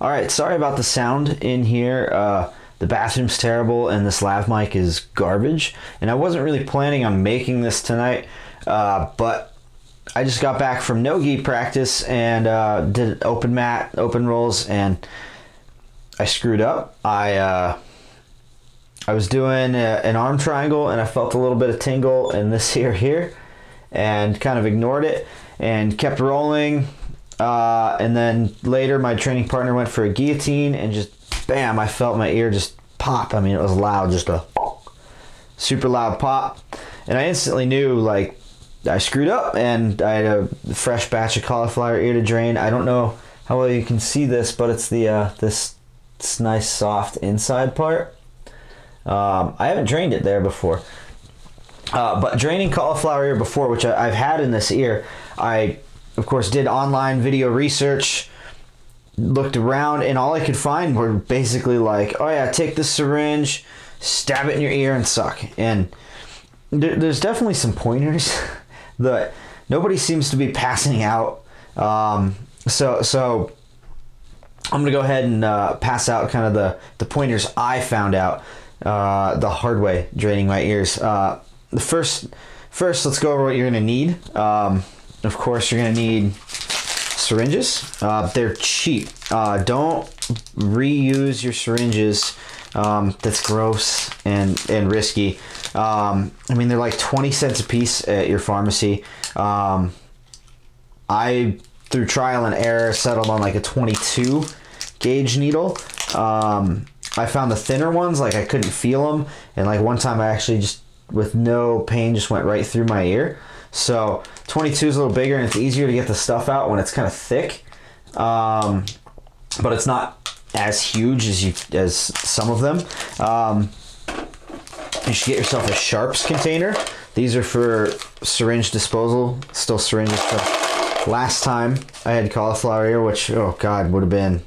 All right, sorry about the sound in here. Uh, the bathroom's terrible and this lav mic is garbage. And I wasn't really planning on making this tonight, uh, but I just got back from no-gi practice and uh, did open mat, open rolls, and I screwed up. I uh, I was doing a, an arm triangle and I felt a little bit of tingle in this here here, and kind of ignored it and kept rolling. Uh, and then later, my training partner went for a guillotine and just bam, I felt my ear just pop. I mean, it was loud, just a super loud pop, and I instantly knew like I screwed up and I had a fresh batch of cauliflower ear to drain. I don't know how well you can see this, but it's the uh, this, this nice soft inside part. Um, I haven't drained it there before. Uh, but draining cauliflower ear before, which I, have had in this ear, I of course did online video research, looked around, and all I could find were basically like, oh yeah, take this syringe, stab it in your ear, and suck. And there, there's definitely some pointers that nobody seems to be passing out. Um, so so I'm gonna go ahead and uh, pass out kind of the the pointers I found out uh, the hard way, draining my ears. Uh, the first first let's go over what you're gonna need. Um, of course, you're gonna need syringes. Uh, they're cheap. Uh, don't reuse your syringes. Um, that's gross and and risky. Um, I mean, they're like 20 cents a piece at your pharmacy. Um, I, through trial and error, settled on like a 22 gauge needle. Um, I found the thinner ones, like I couldn't feel them. And like one time I actually just, with no pain, just went right through my ear. So 22 is a little bigger and it's easier to get the stuff out when it's kind of thick. Um, but it's not as huge as you as some of them. Um, you should get yourself a Sharps container. These are for syringe disposal. Still syringes from last time I had cauliflower ear, which oh god would have been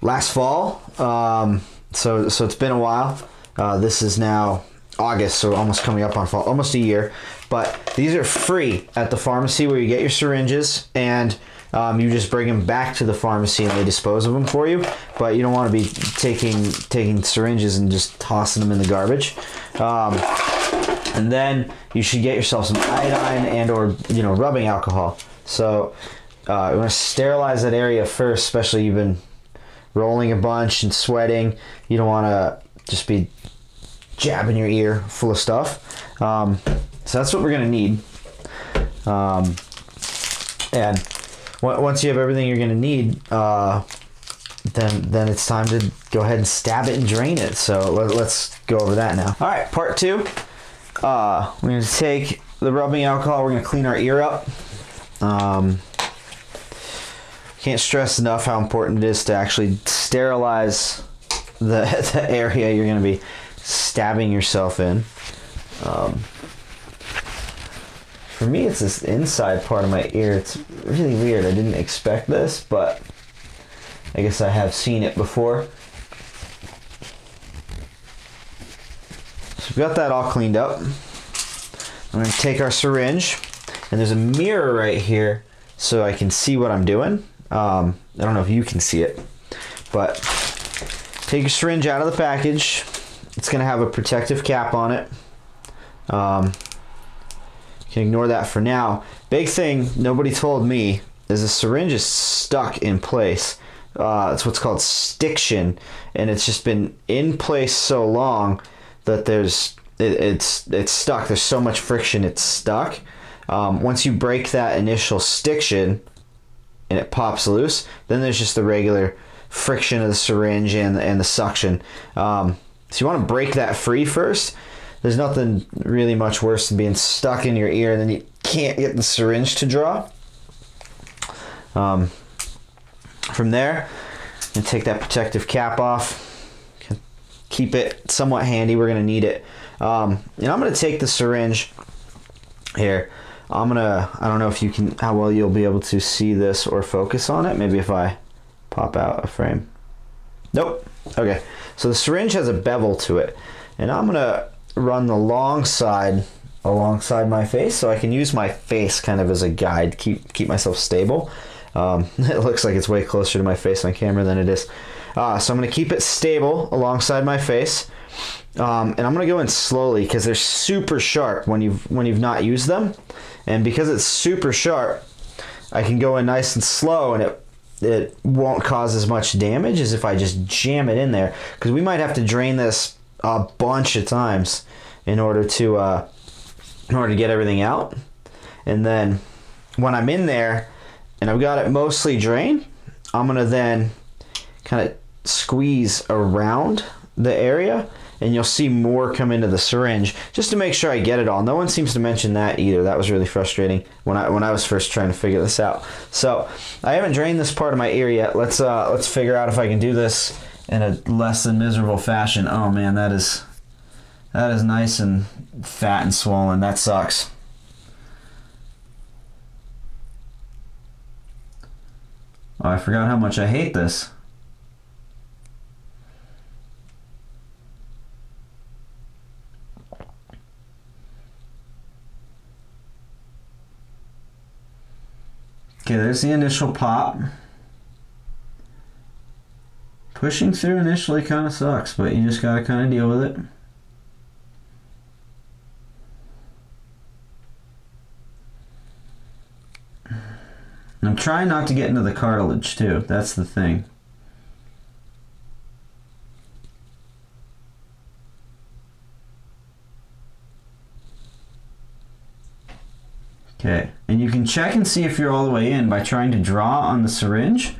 last fall. Um, so so it's been a while. Uh, this is now August, so almost coming up on fall, almost a year. But these are free at the pharmacy where you get your syringes and um, you just bring them back to the pharmacy and they dispose of them for you. But you don't want to be taking taking syringes and just tossing them in the garbage. Um, and then you should get yourself some iodine and or you know rubbing alcohol. So uh, you want to sterilize that area first, especially you've been rolling a bunch and sweating. You don't want to just be jabbing your ear full of stuff. Um, so that's what we're gonna need. Um, and once you have everything you're gonna need, uh, then then it's time to go ahead and stab it and drain it. So let, us go over that now. All right, part two. Uh, we're gonna take the rubbing alcohol. We're gonna clean our ear up. Um, can't stress enough how important it is to actually sterilize the, the area you're gonna be stabbing yourself in. Um, for me, it's this inside part of my ear. It's really weird. I didn't expect this, but I guess I have seen it before. So we've got that all cleaned up. I'm going to take our syringe, and there's a mirror right here so I can see what I'm doing. Um, I don't know if you can see it, but take your syringe out of the package. It's going to have a protective cap on it. Um, can ignore that for now. Big thing nobody told me is the syringe is stuck in place. Uh, it's what's called stiction, and it's just been in place so long that there's it, it's it's stuck. There's so much friction, it's stuck. Um, once you break that initial stiction and it pops loose, then there's just the regular friction of the syringe and and the suction. Um, so you want to break that free first there's nothing really much worse than being stuck in your ear and then you can't get the syringe to draw. Um, from there, and take that protective cap off. Keep it somewhat handy. We're gonna need it. Um, and I'm gonna take the syringe here. I'm gonna. I don't know if you can how well you'll be able to see this or focus on it. Maybe if I pop out a frame. Nope. Okay. So the syringe has a bevel to it, and I'm gonna run the long side alongside my face so I can use my face kind of as a guide, keep keep myself stable. Um, it looks like it's way closer to my face on camera than it is. Uh, so I'm to keep it stable alongside my face. Um, and I'm to go in slowly because they're super sharp when you've when you've not used them. And because it's super sharp, I can go in nice and slow and it it won't cause as much damage as if I just jam it in there. Because we might have to drain this a bunch of times in order to uh, in order to get everything out. And then when I'm in there and I've got it mostly drained I'm gonna then kind of squeeze around the area and you'll see more come into the syringe just to make sure I get it all. No one seems to mention that either. That was really frustrating when I when I was first trying to figure this out. So I haven't drained this part of my ear yet. Let's uh, let's figure out if I can do this in a less than miserable fashion. Oh man, that is that is nice and fat and swollen. That sucks. Oh, I forgot how much I hate this. Okay, there's the initial pop. Pushing through initially kind of sucks, but you just gotta kind of deal with it. I'm trying not to get into the cartilage too. That's the thing. Okay, and you can check and see if you're all the way in by trying to draw on the syringe.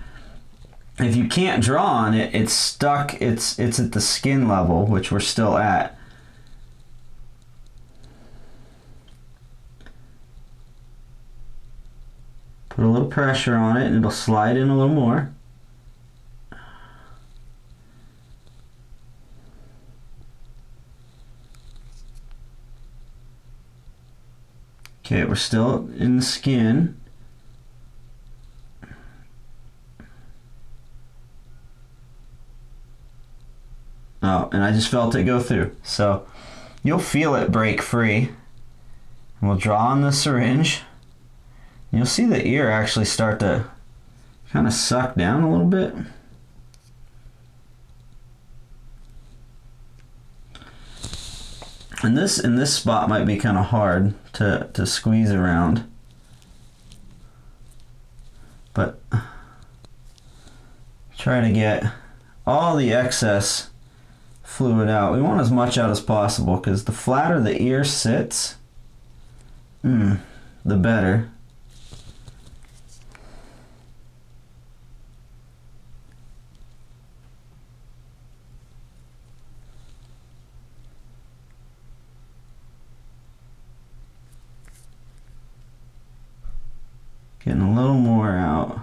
If you can't draw on it, it's stuck, it's, it's at the skin level, which we're still at. Put a little pressure on it and it'll slide in a little more. Okay, we're still in the skin. Oh, and I just felt it go through. So you'll feel it break free. And we'll draw on the syringe. You'll see the ear actually start to kind of suck down a little bit. And this in this spot might be kind of hard to, to squeeze around. But try to get all the excess fluid out. We want as much out as possible because the flatter the ear sits, mm, the better. A little more out.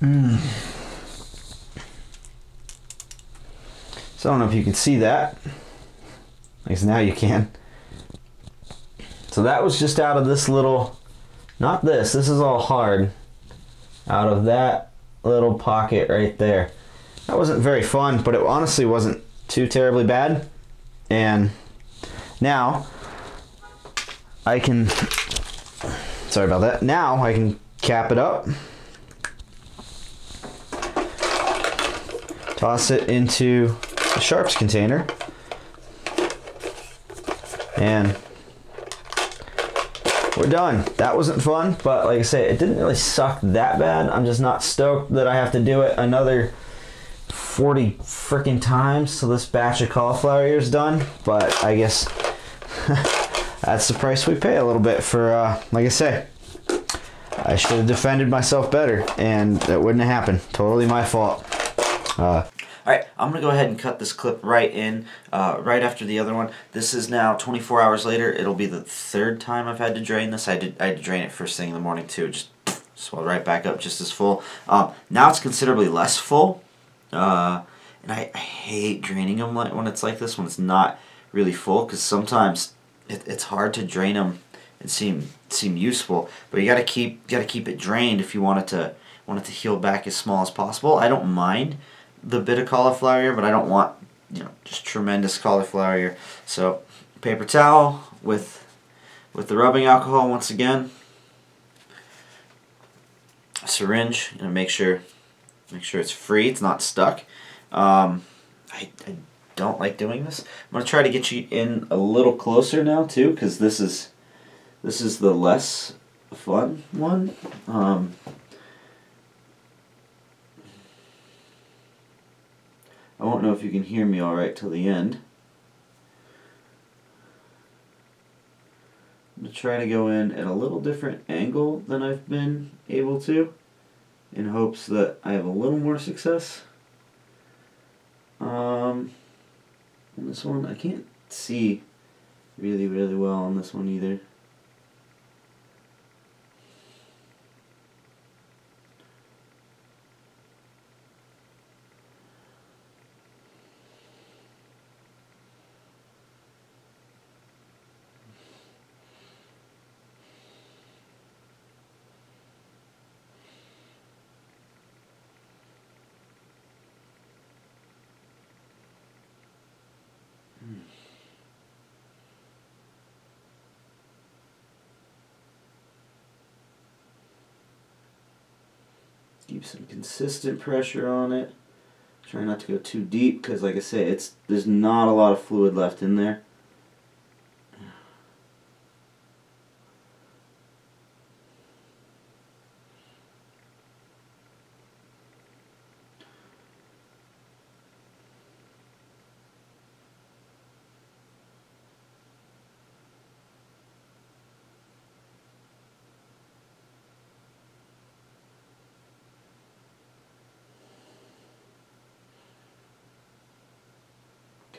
Mm. So I don't know if you can see that. I guess now you can. So that was just out of this little, not this, this is all hard, out of that little pocket right there. That wasn't very fun, but it honestly wasn't too terribly bad. And now I can, sorry about that, now I can cap it up, toss it into the sharps container, and we're done. That wasn't fun, but like I say, it didn't really suck that bad. I'm just not stoked that I have to do it another 40 freaking times till this batch of cauliflower ears done. But I guess that's the price we pay a little bit for, uh, like I say, I should have defended myself better, and that wouldn't have happened. Totally my fault. Uh, Alright, I'm going to go ahead and cut this clip right in, uh, right after the other one. This is now 24 hours later. It'll be the third time I've had to drain this. I did I had to drain it first thing in the morning too. Just swell right back up just as full. Um, now it's considerably less full. Uh, and I, I, hate draining them when it's like this, when it's not really full, because sometimes it, it's hard to drain them and seem seem useful. But you got to keep got to keep it drained if you want it to want it to heal back as small as possible. I don't mind the bit of cauliflower ear, but I don't want you know just tremendous cauliflower ear. So paper towel with with the rubbing alcohol once again. Syringe, and make sure make sure it's free, it's not stuck. Um, I, I don't like doing this. I'm gonna try to get you in a little closer now too, because this is this is the less fun one. Um, I won't know if you can hear me all right till the end. I'm going to try to go in at a little different angle than I've been able to in hopes that I have a little more success. Um, on this one, I can't see really, really well on this one either. Keep some consistent pressure on it. Try not to go too deep because, like I say, it's there's not a lot of fluid left in there.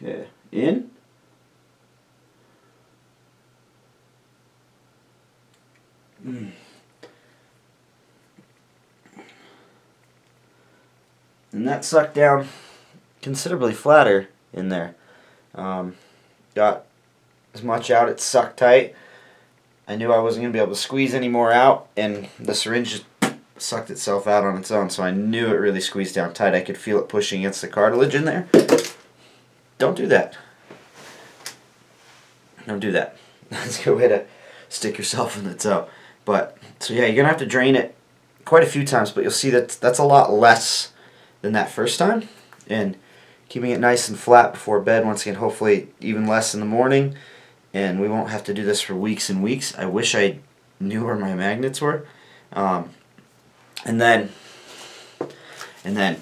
Okay, in. Mm. And that sucked down considerably flatter in there. Um, got as much out, it sucked tight. I knew I wasn't going to be able to squeeze any more out, and the syringe just sucked itself out on its own, so I knew it really squeezed down tight. I could feel it pushing against the cartilage in there. Don't do that. Don't do that. That's a good way to stick yourself in the toe. But, so yeah, you're going to have to drain it quite a few times, but you'll see that that's a lot less than that first time. And keeping it nice and flat before bed, once again, hopefully even less in the morning. And we won't have to do this for weeks and weeks. I wish I knew where my magnets were. Um, and then, and then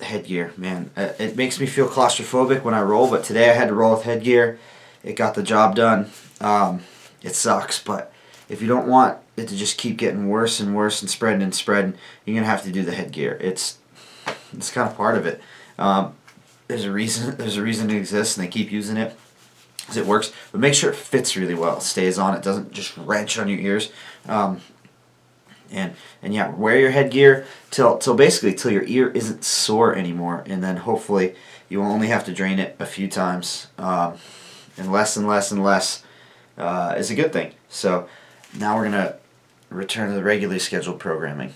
headgear, man. Uh, it makes me feel claustrophobic when I roll, but today I had to roll with headgear. It got the job done. Um, it sucks, but if you don't want it to just keep getting worse and worse and spreading and spreading, you're gonna have to do the headgear. It's it's kind of part of it. Um, there's a reason. There's a reason it exists, and they keep using it because it works. But make sure it fits really well. Stays on. It doesn't just wrench on your ears. Um, and and yeah, wear your headgear till till basically till your ear isn't sore anymore, and then hopefully you will only have to drain it a few times, um, and less and less and less uh, is a good thing. So now we're gonna return to the regularly scheduled programming.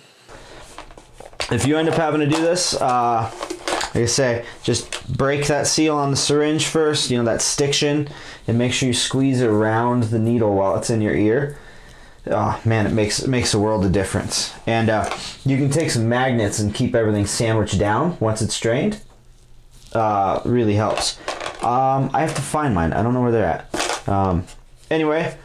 If you end up having to do this, uh, like I say, just break that seal on the syringe first, you know, that stiction, and make sure you squeeze around the needle while it's in your ear oh man, it makes it makes a world of difference. And uh, you can take some magnets and keep everything sandwiched down once it's strained. Uh, really helps. Um, I have to find mine. I don't know where they're at. Um, anyway,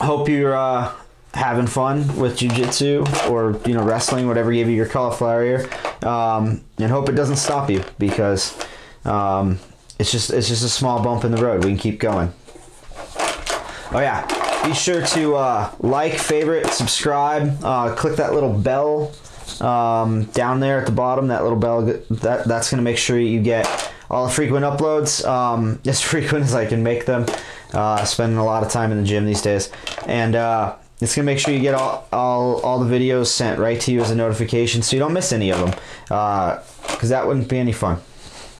hope you're uh, having fun with jujitsu or you know wrestling, whatever gave you your cauliflower ear, um, and hope it doesn't stop you because um, it's just it's just a small bump in the road. We can keep going. Oh yeah, be sure to uh, like, favorite, subscribe, uh, click that little bell um, down there at the bottom. That little bell that that's gonna make sure you get all the frequent uploads, um, as frequent as I can make them. Uh, spending a lot of time in the gym these days, and uh, it's gonna make sure you get all, all all the videos sent right to you as a notification, so you don't miss any of them, because uh, that wouldn't be any fun.